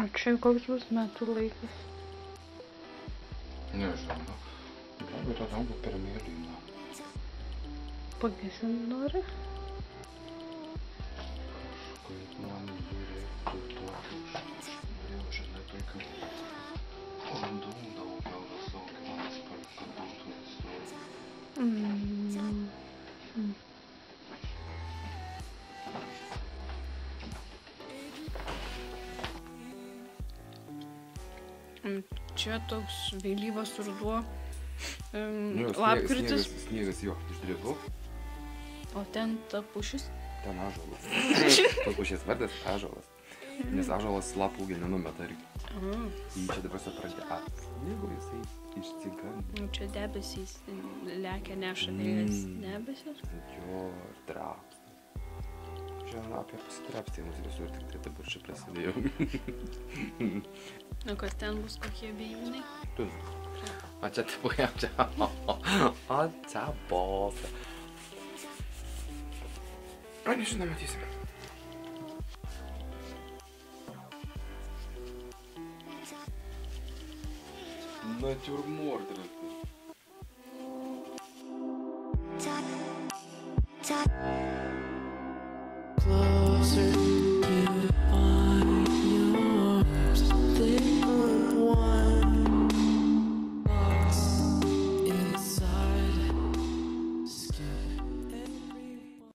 O čia koks bus metų laikas? Nežinau. Gal yra daug per mėlyną. Pagesint nori? Čia toks vėlyvas ruduo. Nu, Um, sniegas, lapkritis, sniegas, sniegas jo, išdrėbu, o ten ta pušis. ten ažalas. Papušės vardas ažalas. Nes ažalas lapų ilgį nenumeta ir Ah, jį čia dabar supranti, jeigu jisai išsigandė. nu čia debesys, lekia neša vėjas Mm. debesis. Jo, ir Справді зразу треба більше присадив. Ну, Костян був скільки обіймний. А це ти боявся. А це бофе. Раніше нам отіся. Натюрморт, дорогой. Closer